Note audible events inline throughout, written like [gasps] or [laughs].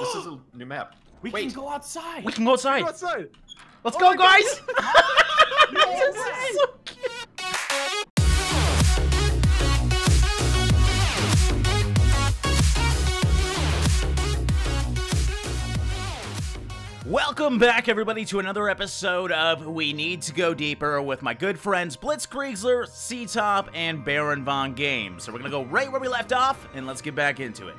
This is a [gasps] new map. We Wait. can go outside. We can go outside. Go outside. Let's Oh go, guys. [laughs] This is so [laughs] cute. Welcome back, everybody, to another episode of We Need to Go Deeper with my good friends Blitzkriegsler, C-Top, and Baron Von Games. So we're gonna go right where we left off, and let's get back into it.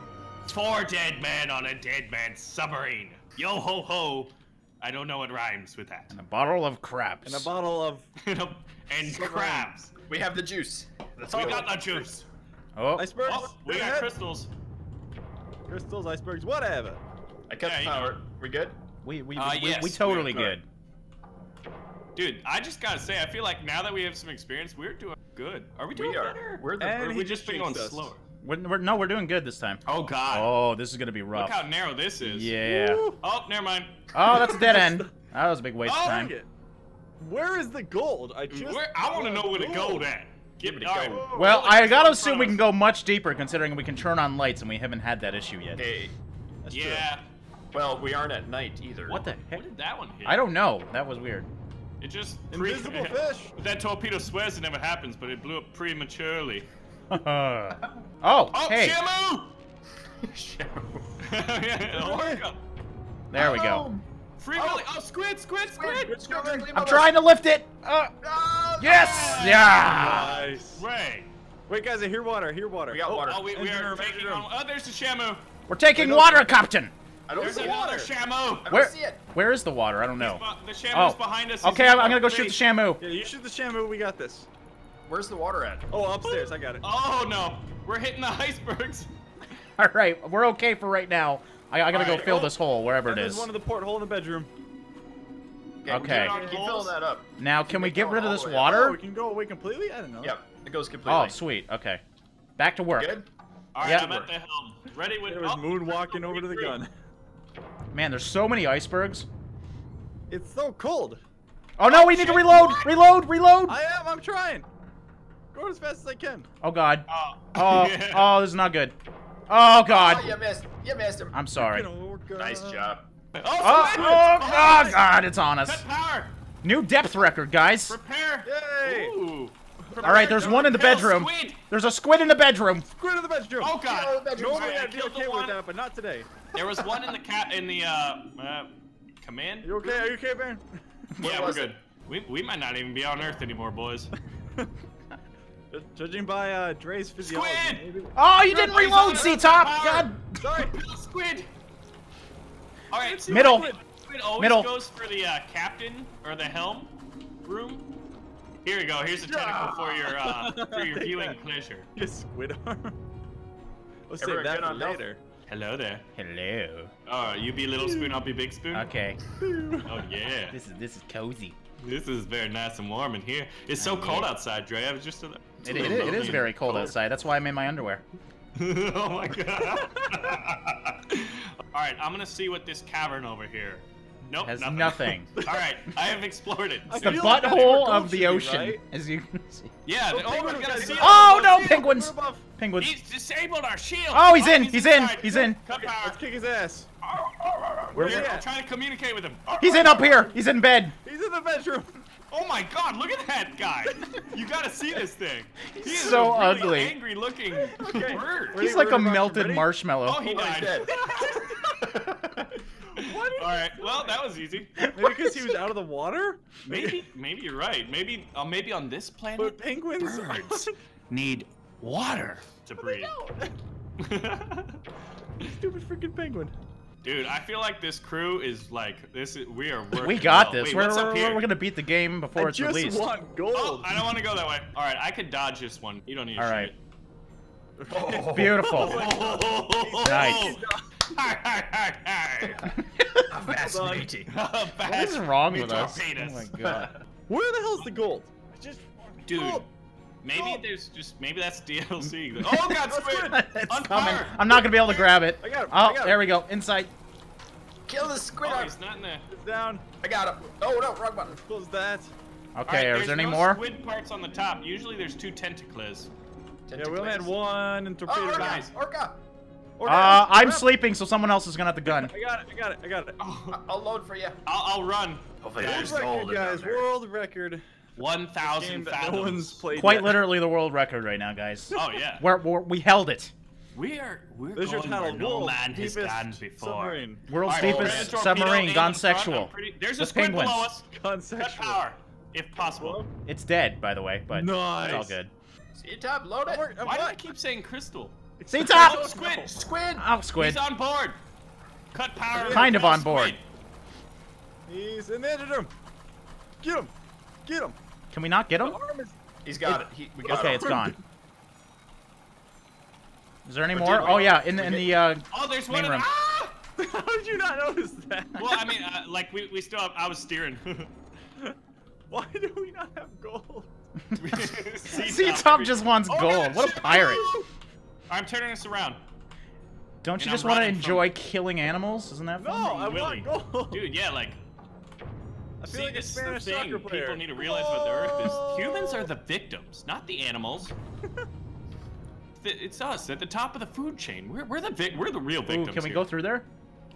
Four dead men on a dead man's submarine. Yo ho ho. I don't know what rhymes with that. And a bottle of crabs. And a bottle of [laughs] and crabs. We have the juice. Let's We go. got the juice. Oh, icebergs. Oh, we got ahead. crystals. crystals, icebergs, whatever. I cut Yeah, the you power. We good? we we Uh, we, yes, we totally we are good. Dude, I just gotta say, I feel like now that we have some experience, we're doing good. Are we doing We are. better? We're the. And or we're- he we just been going us. slower? We're, we're, no, we're doing good this time. Oh god. Oh, this is gonna be rough. Look how narrow this is. Yeah. Woo. Oh, never mind. Oh, that's a dead [laughs] end. That was a big waste Oh, of time. it. Where is the gold? I just. Where, I want to know where the gold at. Give Give me me the all gold. right. Well, Well, I gotta assume we can go much deeper considering we can turn on lights and we haven't had that issue yet. Hey. That's true. Yeah. Well, we aren't at night either. What the heck? What did that one hit? I don't know. That was weird. It just Invisible [laughs] fish. That torpedo swears it never happens, but it blew up prematurely. [laughs] oh, Oh, hey, Shamu! Shamu. [laughs] there we go. Free Willy. Oh, squid, squid, squid. Squid. I'm trying to lift it. Uh, Ah, yes, yeah. Nice. Ray. Wait, guys, I hear water. I hear water. We got oh, water. Oh, we, we are room, taking room. on. Oh, there's the Shamu. We're taking Wait, water, Captain. I don't There's see another water. Shamu. I don't Where- see it. Where is the water? I don't know. The Shamu's Oh. behind us. Okay, I'm, I'm gonna go shoot the Wait. Shamu. Yeah, you shoot the Shamu. We got this. Where's the water at? Oh, upstairs. I got it. Oh no, we're hitting the [laughs] icebergs. [laughs] All right, we're okay for right now. I, I gotta go Alright. fill this hole wherever And it there's one in the porthole in the bedroom. Okay. Keep, keep filling that up. Now, can we get rid of this the way Oh, water? we can go away completely? I don't know. Yep. It goes completely. Oh, sweet. Okay. Back to work. Good. All right, Yeah. I'm at the helm. Ready with. There was oh, moon walking over to the gun. Man, there's so many icebergs. It's so cold. Oh no, we need to reload! Reload! Reload! I am. I'm trying. Go as fast as I can. Oh god. Oh, Oh, [laughs] yeah. oh, this is not good. Oh Oh, god. you missed. You missed him. I'm sorry. Nice job. Oh, Oh, oh, oh god, it's on us. Cut power. New depth record, guys. Prepare. Yay! Ooh. All right, there's one in the bedroom. Squid. There's a squid in the bedroom. Squid in the bedroom. Oh god. of bedroom. Normally I I'd be okay with that, but not today. There was one in the cat in the uh, uh command. You okay? Are you okay, Baron? Yeah, we're was good. We, we might not even be on Earth anymore, boys. [laughs] Judging by uh, Drae's physiology. Squid! maybe- Oh, you didn't reload, it. C-Top. Power. God. Sorry. Squid. All right. Middle. Squid, squid always Middle. goes for the uh, captain or the helm room. Here we go. Here's a tentacle for your uh, [laughs] for your viewing pleasure. [laughs] His squid arm. [laughs] Let's Ever save that for on health? later. Hello there. Hello. Oh, you be little spoon, I'll be big spoon. Okay. Oh yeah. This is this is cozy. This is very nice and warm in here. It's so cold outside, Drae. I was just. A, it's It, it, it lonely is and very cold outside. That's why I'm in my underwear. [laughs] oh my [laughs] god. All right, I'm gonna see what this cavern over here. Nope, Has nothing. nothing. [laughs] All right, I have explored it. I The feel like butthole of the should be, ocean, right? as you can see. Yeah, Oh, the, oh, penguin we're was gonna gonna see. go- Oh, no, He's- penguins. Penguins. He's disabled our shield. Oh, he's in, he's in, inside. he's in. Cut power. Let's kick his ass. Where's he I'm at? trying to communicate with him. He's in up here. He's in bed. He's in the bedroom. Oh my god, look at that guy. You gotta see this thing. He is so a really ugly. angry looking Okay. bird. Ready, He's like a melted ready? marshmallow. Oh, he Oh, died. dead. [laughs] All right, well, that was easy. Maybe because he was out of the water? Maybe, maybe you're right. Maybe, uh, maybe on this But planet, penguins birds need water to breathe. [laughs] Stupid freaking penguin. Dude, I feel like this crew is like this. Is, we are working. We got well. this. Wait, we're, what's up we're, here? we're gonna beat the game before I it's just released. want gold. Oh, I don't want to go that way. All right, I could dodge this one. You don't need. All right. All shoot right. it. Oh. [laughs] Beautiful. [laughs] Nice. Hi, hi, hi, hi. Fascinating. What is wrong with us? Torpedoes. Oh my god. [laughs] Where the hell's the gold? Just Dude, Gold. Maybe Gold. there's just maybe that's [laughs] DLC. Oh god, squid! it's On coming. fire. I'm not gonna be able to grab it. I got him, Oh, got him. there we go. Inside. Kill the squid. Oh, he's not in there. It's down. I got him. Oh no, wrong button. Close that. Okay, All right, is there's there any no more? Squid parts on the top. Usually there's two tentacles. Yeah, we only had one and Oh, torpedo orca! guys. Orca! Or Uh, I'm crap. sleeping, so someone else is gonna have the gun. I got it. I got it. I got it. Oh, I'll load for you. I'll, I'll run. Hopefully World there's record, gold guys. World record. One Game thousand that no one's fathoms. played Quite yet. literally the world record right now, guys. [laughs] Oh yeah. We're, we're, we held it. We are we're There's your going title. where no World's man has deepest gone before. submarine. World's All right, deepest we're gonna torpedo submarine in gone the front. I'm sexual. pretty- There's a The squid penguins. below us. Cut Consensual. power, if possible. It's dead, by the way, but Nice. it's all good. C-Top, load it. I'm work- I'm Why do I keep saying crystal? [laughs] See Oh, top! squid! Squid. Oh, squid. He's on board. Cut power. Kind of on board. squid. He's in the engine room. Get him. Get him. Can we not get him? Is. He's got it. He, we got Okay, it. it's gone. Is there any more? Oh yeah, in the we in the uh, Oh, there's Main one. In, room. ah! [laughs] How did you not notice that? Well, I mean, uh, like we, we still have, I was steering. [laughs] Why do we not have gold? [laughs] C Top just wants Oh, gold. God, What a pirate! I'm turning us around. Don't you And just want to running from- enjoy killing animals? Isn't that fun? No, fun? I Willy. want gold. Dude, yeah, like, I feel see, like a this is the Spanish thing soccer player. people need to realize about the Earth is humans are the victims, not the animals. [laughs] Th- it's us at the top of the food chain. We're, we're the vic- we're the real Ooh, victims. can we here. go through there?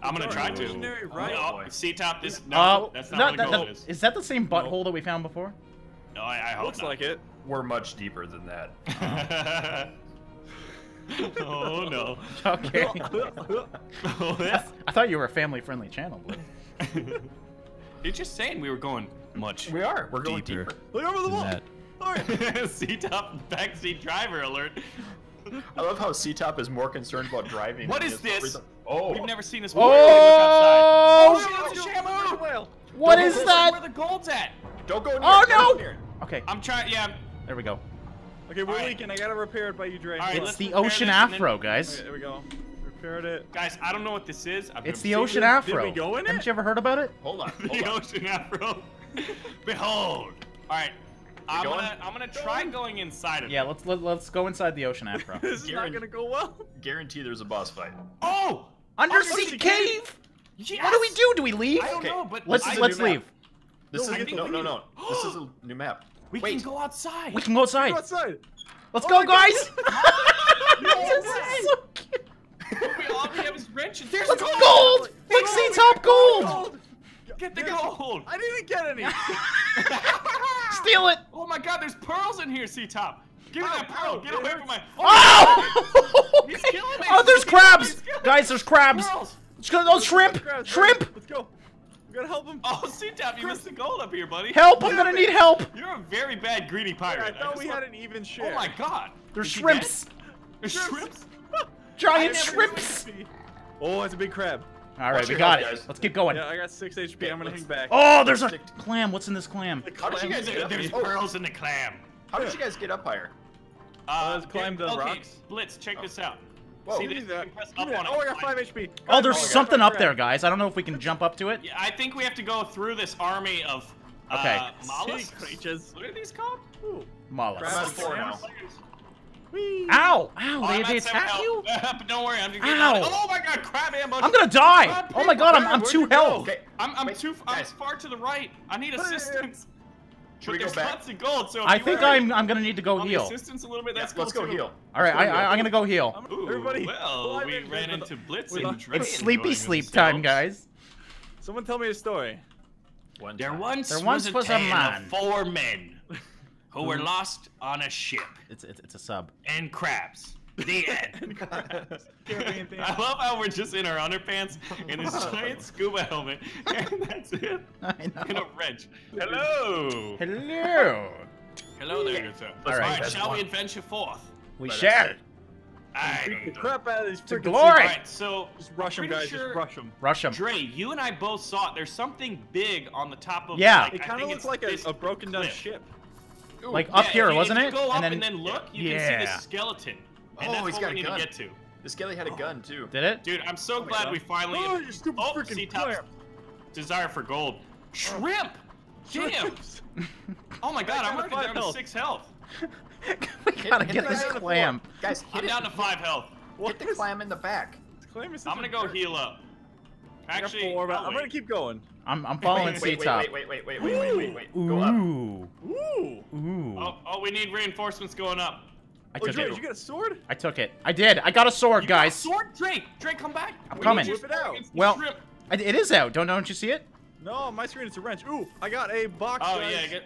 I'm gonna try to. evolutionary right. Oh, boy. C top. This uh, no, Oh, that's no, not that- what gold that- is. is that the same butthole that we found before? No, I, I hope Looks not. like it. We're much deeper than that. [laughs] oh no. [laughs] Okay. Oh, that's- I thought you were a family-friendly channel. Blitz. You're just saying we were going much. We are. We're going Deeper. deeper. Look over the wall. that. Alright. C [laughs] top backseat driver alert. I love how C Top is more concerned about driving. What than is he is this? Oh. We've never seen this oh. before. Oh! Look. Oh, shit, it's a Shamu! Whale. What Don't is go that? Where the gold's at? Don't go oh, near. Oh, no! near. Okay, I'm trying. Yeah. there we go. Okay, we're Alright. leaking. I gotta repair it by you, Drae. Alright, Hold It's the ocean this then- afro, guys. Okay, there we go. Repaired it. Guys, I don't know what this is. I've It's the ocean did- afro. did we go in Haven't it? you ever heard about it? Hold on. The on. ocean afro. [laughs] Behold. All right. I'm going? gonna I'm gonna try going inside of Yeah, it. let's let, let's go inside the ocean afro. [laughs] this is Garen- not gonna go well. Guarantee there's a boss fight. Oh! Undersea oh, Undersea cave. Yes! What do we do? Do we leave? I don't Okay, know, but Let's I, let's new map. leave. This No, is no, no, no. [gasps] This is a new map. we Wait. can go outside. We can go outside. Go outside. Let's Oh go, guys. [laughs] This is so cute. We all we have is wrenches. There's gold. gold. Look, see top gold. Get the Yes. gold. I didn't get any. [laughs] Steal it. oh my God! There's pearls in here, C top. Give me Ow, that pearl. ow, Get away hurts. from my. Oh! oh [laughs] He's Okay. killing me. Oh, there's He's crabs. He's killing me. Guys, there's crabs. Pearls. Oh, Let's go. Oh, shrimp. Grab, Shrimp. Let's go. We gotta help him. Oh, C top, you missed the gold up here, buddy. Help! I'm gonna need help. You're a very bad greedy pirate. I thought just we want- had an even oh share. Oh my God. There's Is he shrimps. There's shrimps. Giant shrimps. Oh, it's a big crab. All right, Watch we got health, it. guys. Let's keep going. Yeah, I got six HP. Okay, I'm gonna let's- hang back. Oh, there's a clam. What's in this clam? How did you guys get up There's here? Oh, pearls in the clam. how did you guys get up higher? Uh, let's climb the okay, rocks. Blitz, check this out. Whoa. See Give me this? that. Press up on. Oh, I got five HP. Oh, there's Oh, something up there, guys. I don't know if we can jump up to it. Yeah, I think we have to go through this army of uh, Okay. mollusks. Sea creatures. What are these called? Ooh. Mollusks. I'm at four now. Whee. Ow! Ow! Oh, They, I'm they attack you? but [laughs] don't worry, I'm getting Ow. out of it. Oh my god, crab ambush! I'm gonna die! Crab Oh my god, I'm, I'm Where'd go? health. Okay. I'm, I'm Wait, too. I'm far to the right. I need assistance. Should but we go there's back? lots of gold, so if I you think I'm I'm gonna need to go heal. assistance a little bit. Yeah, That's let's go too. heal. All right, I, Let's go I, heal. I'm gonna go heal. I'm- Ooh, Everybody. well, fly we ran into the- Blitz and It's sleepy sleep time, guys. Someone tell me a story. One There once, There once was a man. of four men who were mm-hmm. lost on a ship It's it's, it's a sub. and crabs. The [laughs] end. [laughs] I love how we're just in our underpants in this [laughs] giant scuba helmet, and that's it. I know. And a wrench. Hello. Hello. Hello there, good sir. All right. Alright, That's shall we adventure forth? We Let shall. see. I Beat don't the crap out of these To freaking glory. Alright, so Just rush them, guys. sure- Just rush them. Rush them. Drae, you and I both saw it. There's something big on the top of. Yeah. like, It kind of looks like a, a broken down cliff. ship. Ooh, Like Yeah, up here, if you, wasn't it? Go up and and then, then, look. You can see the skeleton. And Oh, that's he's what got we a need gun. to get to. This skelly had a oh. gun too. did it? Dude, I'm so Oh glad we finally. Oh, you stupid oh, freaking see, top clamp. desire for gold. Shrimp. Damn. [laughs] Oh my god, I'm down to already five down to health. six health. [laughs] we gotta hit get the this guy on the floor. clam. Guys, hit I'm it. down to five health. Hit the clam in the back. Claim is I'm gonna go heal up. Actually, I'll I'm gonna keep going. I'm I'm following C wait, wait, top. wait, wait, wait, wait, wait, wait, wait, wait. Go up. Ooh. Ooh. Ooh. Oh, oh, we need reinforcements going up. I Oh, took Drake, it. you get a sword? I took it. I did. I got a sword, You got a guys. sword, Drake. Drake, come back. I'm We coming. need Whip it out. Well- shrimp. It is out. Don't don't you see it? No, my screen it's a wrench. Ooh, I got a box. Oh guys. yeah, get.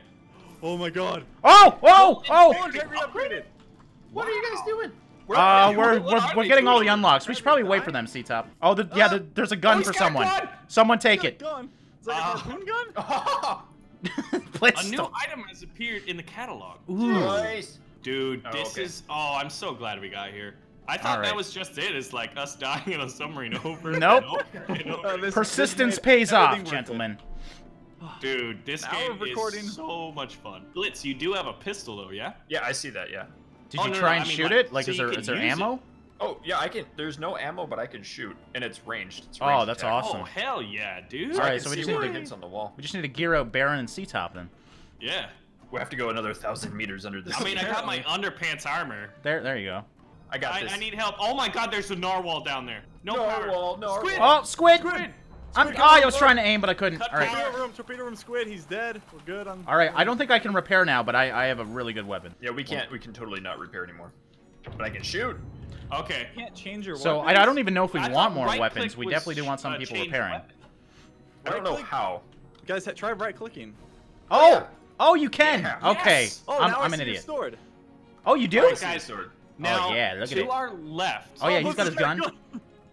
Oh my god. Oh! Oh! Oh, Oh! Drake re-upgraded. What are you guys doing? Uh, we're what we're, are we're getting all the unlocks. We should probably wait for them, C-Top. Oh, the, yeah, the, there's a gun he's for someone. gun! Someone take it. gun. It's like Uh, a harpoon gun? [laughs] [laughs] Blitz, A new item has appeared in the catalog. Ooh. Nice. Dude, Oh, this okay. is. Oh, I'm so glad we got here. I thought Alright. that was just it. It's like us [laughs] dying in a submarine over. Nope. and over and over. Uh, this- Persistence this pays off, everything worth it. gentlemen. Dude, this An game recording. is so much fun. Blitz, you do have a pistol though, yeah? Yeah, I see that. Yeah. Did Oh, you no, try no, and I mean, shoot like, it? Like, so is there is there can is there use it. Ammo? Oh yeah, I can. There's no ammo, but I can shoot, and it's ranged. It's Oh, that's attack. awesome. Oh hell yeah, dude. All I right, can so we see just where need it to- hits on the wall. We just need to gear out Baron and C-Top then. Yeah. We have to go another thousand meters under this. I mean, I got my underpants armor. There, there you go. I got I, this. I need help. Oh my god, there's a narwhal down there. No power. Narwhal, narwhal. Squid. Oh, squid! Squid. I'm, oh, I was trying to aim, but I couldn't. Cut All right. Torpedo room, torpedo room squid. He's dead. We're good on. All right, I don't think I can repair now, but I, I have a really good weapon. Yeah, we can't. We can totally not repair anymore. But I can shoot. Okay. You can't change your So I, weapons? I don't even know if we I want more right weapons. We definitely do want some uh, people repairing. weapon. I don't know Right-click? how. Guys, try right clicking. Oh, yeah. oh, you can. Yeah. Okay, Yes. Oh, I'm, now I I'm an see your idiot. sword. Oh, you do? Alright, See guys. sword. Now, yeah, look at to our left. Oh, yeah, he's got his gun. [laughs]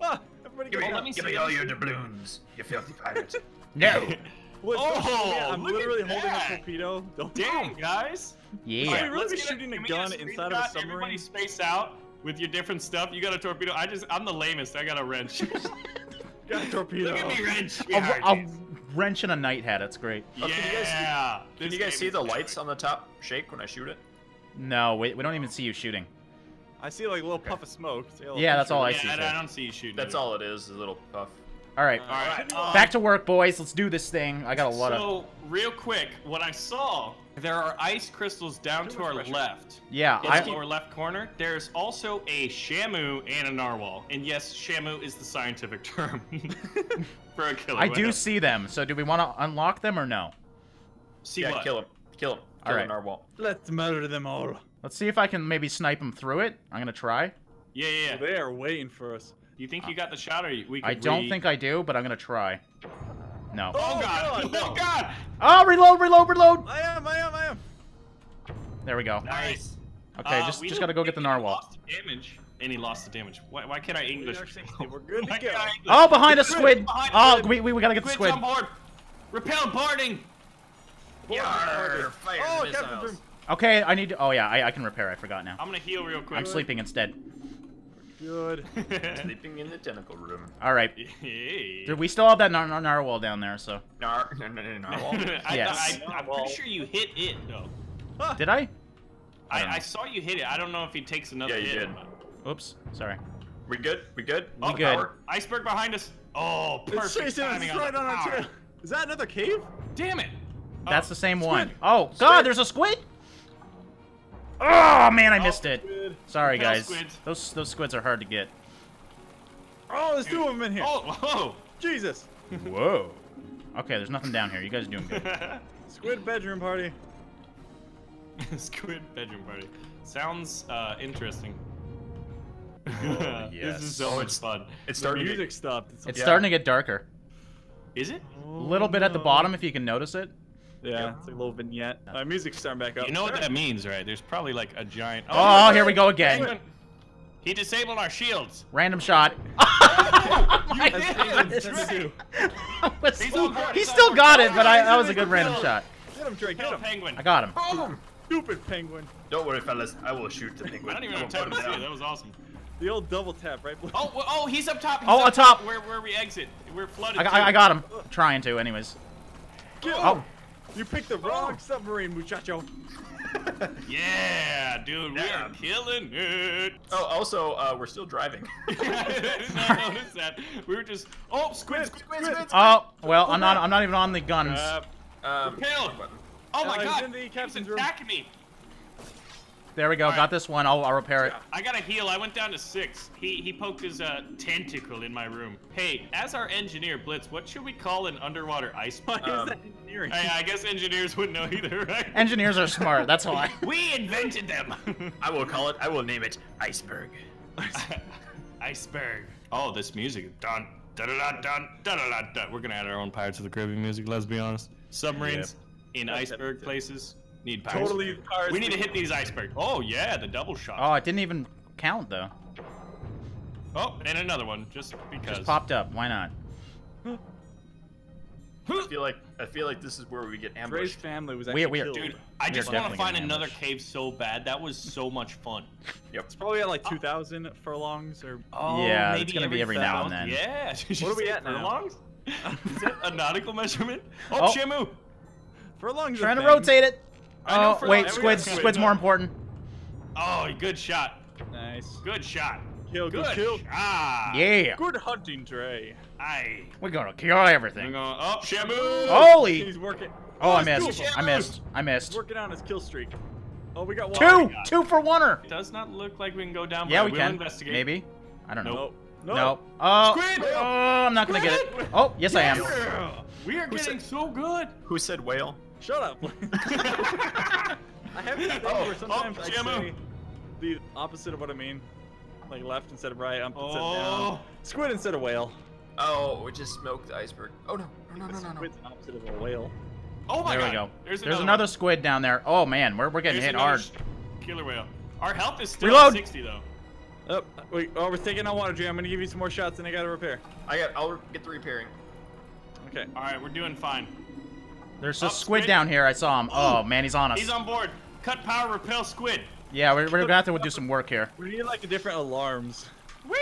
Ah, everybody Give me, me give me all your doubloons, you filthy pirate. [laughs] No. What, Oh, don't I'm look at literally holding a torpedo. Don't Damn, guys. Yeah. Are we really let's be get shooting a can we gun inside of a submarine? Everybody space out with your different stuff. You got a torpedo. I just, I'm the lamest. I got a wrench. [laughs] Got a torpedo. Look at me wrench. A, a wrench and a night hat. That's great. Yeah. Oh, can you guys see- Can you guys see the lights on the top shake when I shoot it? No, we, we don't even see you shooting. I see like a little puff of smoke. See a little Yeah, that's all I Yeah, see. I, too. I don't see you shooting. That's either. all it is, a little puff. All right, All right. um, back to work, boys. Let's do this thing. I got a lot of. So, real quick, what I saw, there are ice crystals down to our pressure. left. Yeah, In the lower left corner, there's also a Shamu and a Narwhal. And yes, Shamu is the scientific [laughs] term [laughs] for a killer. I do whale. see them. So do we want to unlock them or no? See yeah, what? kill him. Kill him. Kill All the narwhal. Let's murder them all. Let's see if I can maybe snipe them through it. I'm gonna try. Yeah, yeah, yeah. They are waiting for us. You think you got the shot, or you- we? Could I don't think I do, but I'm gonna try. No. Oh, Oh, god! God. Oh god! Oh, reload, reload, reload. I am, I am, I am. There we go. Nice. Okay, Uh, just just gotta go get the he narwhal. Lost the damage, and he lost the damage. Why, why can't I English? we're good to go. can't I English? Oh, behind us, Squid, squid. behind Oh, squid. we, we, we gotta get the squid. on board. Repel boarding. Yarr, fire Oh, missiles. Okay, I need to. Oh yeah, I, I can repair. I forgot now. I'm gonna heal real quick. I'm sleeping instead. Good. [laughs] Sleeping in the tentacle room. All right. Hey. Dude, we still have that nar- nar- narwhal down there. So Nar, nar, nar, narwhal. [laughs] I, Yes. I, I'm pretty sure you hit it though. did I? I I. I saw you hit it. I don't know if he takes another Yeah, you hit. did. Oops. Sorry. We good? We good? We Oh, good. power? Iceberg behind us. Oh, It's perfect chasing timing It's right the on our power. tail. Is that another cave? Damn it. That's Oh, the same squid. one. Oh God, Squid. there's a squid. Oh man, I Oh, missed it. Good. Sorry Repel guys. squids. Those those squids are hard to get. Oh, there's two of them in here. Oh, whoa. Jesus. Whoa. Okay, there's nothing down here. You guys are doing good. [laughs] Squid bedroom party. [laughs] Squid bedroom party. Sounds uh, interesting. yes. [laughs] This is so much fun. It's The starting to music stopped. It's Yeah. starting to get darker. Is it? A little bit at the bottom, if you can notice it. Yeah, it's like a little vignette. My music's starting back up. You know what that means, right? There's probably like a giant. Oh, here we go oh, again. Penguin. He disabled our shields. Random shot. [laughs] You did Penguin it. Sense two. Was- He's on board, he still got it, but I, that was a good random shot. Get him, Drake. Get him. penguin. I got him. Boom! Stupid penguin. Don't worry, fellas. I will shoot the penguin. I don't even I have time to him see That was awesome. The old double tap, right? [laughs] Oh, oh, he's up top. He's Oh, up top. Where, where we exit. We're flooded. I, I, I got him. Trying to, anyways. Get oh. him. Oh, You picked the wrong submarine, muchacho. [laughs] Yeah, dude, we Yeah. are killing it. Oh, also, uh, we're still driving. [laughs] I did not notice that. We were just. Oh, squid, squid, Squid, squid. squid, oh. Well, I'm not. I'm not even on the guns. Uh, Um, Repelled. Oh my Uh, he's god. in the He was captain's room. attacking me. There we go. All right. Got this one. I'll, I'll repair it. I got a heal. I went down to six. He he poked his uh, tentacle in my room. Hey, as our engineer, Blitz, what should we call an underwater ice Why pipe? is Um, that [laughs] engineering? Hey, I guess engineers wouldn't know either, [laughs] right? Engineers are smart. That's [laughs] why. we invented them. I will call it. I will name it Iceberg. Iceberg. Oh, this music. Dun dun dun dun dun dun dun. We're gonna add our own Pirates of the Caribbean music. Let's be honest. Submarines in iceberg it. places need pirates. Totally Pirates We need to hit these icebergs. Oh yeah, the double shot. Oh, it didn't even count though. Oh, and another one, just because. Just popped up. Why not? I feel like I feel like this is where we get Drae's ambushed. family was We- actually we are- killed. Dude, I We are just want to find another cave so bad. That was so much fun. [laughs] Yep. It's probably at like 2,000 furlongs or. Oh, Yeah, it's gonna be every now and then. Yeah. [laughs] What are we say at now? furlongs? [laughs] Is that a nautical measurement? Oh, Oh. Shamu. Furlongs. are Trying to thing. rotate it. I know Oh, for- wait. every Squid's squid. squid's more important. Oh, good shot. Nice. Good shot. Kill, good, Good kill. shot. Yeah. Good hunting, Drae. Aye. We're gonna kill I'm everything. going. Oh, Shamu. Holy. He's working. Oh, I missed. cool. I missed. I He's missed. working on his kill streak. Oh, we got one. Two. Oh God. Two for oneer. It does not look like we can go down. but Yeah, I we will can. Investigate. Maybe. I don't know. Nope. Nope. Nope. Oh, Squid! oh, I'm not gonna get it. Oh, yes, I am. We are getting said- so good. Who said whale? Shut up. [laughs] I have this thing Oh, where oh, sometimes oh, I say the opposite of what I mean. Like left instead of right, up instead of Oh. down. Squid instead of whale. Oh, we just smoked the iceberg. Oh no, no, no, no, no, no. Squid's opposite of a whale. Oh my There god. There we go. There's, There's another one. squid down there. Oh man, we're we're getting There's hit hard. Killer whale. Our health is still Reload. 60 though. Oh, wait. Oh, we're taking on water, Jay. I'm gonna give you some more shots and I gotta repair. I got. I'll get the repairing. Okay. All right, we're doing fine. There's Oh, a squid squid. down here. I saw him. Oh man, he's on us. He's on board. Cut power, repel squid. Yeah, we're, we're gonna have to do some work here. We need like a different alarms. Woo!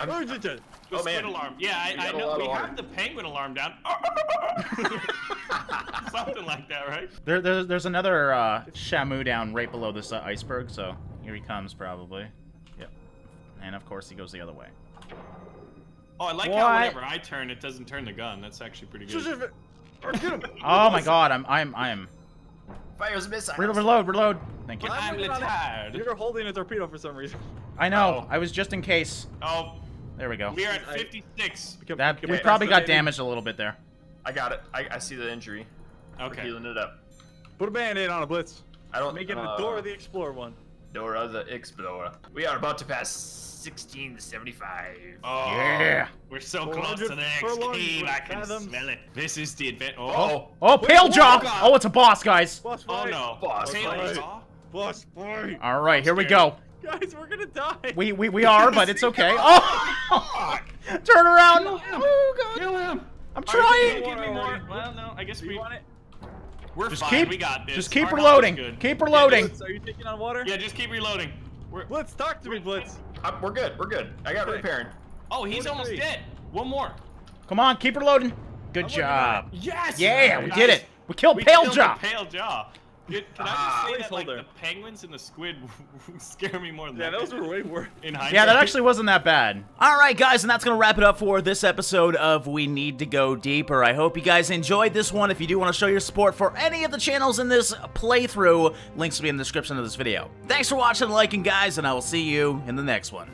I'm- [laughs] Oh, just- The Oh, squid man. alarm. Yeah, I, We I know. We of have the penguin alarm down. [laughs] [laughs] Something like that, right? There, there's there's another uh, Shamu down right below this uh, iceberg, so here he comes probably. Yep. And of course he goes the other way. Oh, I like What? how whenever I turn, it doesn't turn the gun. That's actually pretty good. Or get. [laughs] Oh my God, I'm I'm I'm. Fires missiles. Re- reload, reload. Thank you. I'm looking on it. tired. You're holding a torpedo for some reason. I know. Oh. I was just in case. Oh, There we go. we are at 56. Become- That become we probably got damaged a little bit there. I got it. I, I see the injury. We're Okay. healing it up. Put a band-aid on a blitz. I don't. Make it uh, a Dora the Explorer one. Dora the Explorer. We are about to pass 1675. Oh, Yeah. We're so close to the next furlongs, cave. I can fathoms. smell it. This is the advent. Oh, Oh, Oh, pale jaw! Oh, it's a boss, guys. Boss oh no. Boss Taylor fight. saw? Boss fight. All right, here we go. Guys, we're gonna die. We we, we are, but it's okay. [laughs] Oh! [laughs] Turn around! Oh God! Kill him. I'm All right, trying. give me more. Already. Well, no. I guess we want it? We're Just fine. keep- we got this. just keep Our health is reloading. Keep Yeah, reloading. Blitz, are you taking on water? Yeah, just keep reloading. We're, Blitz, talk to me, Blitz. Uh, we're good. We're good. I got Okay. repairing. oh, he's almost 43. dead. One more. Come on, keep reloading. Good I'm job. Yes. Yeah, we Nice. did it. We killed We Pale killed Jaw. Pale jaw. Can can Ah. I just say that like the penguins and the squid [laughs] scare me more than Yeah, that those were way worse. in hindsight? Yeah, that actually wasn't that bad. All right, guys, and that's going to wrap it up for this episode of We Need to Go Deeper. I hope you guys enjoyed this one. If you do want to show your support for any of the channels in this playthrough, links will be in the description of this video. Thanks for watching and liking, guys, and I will see you in the next one.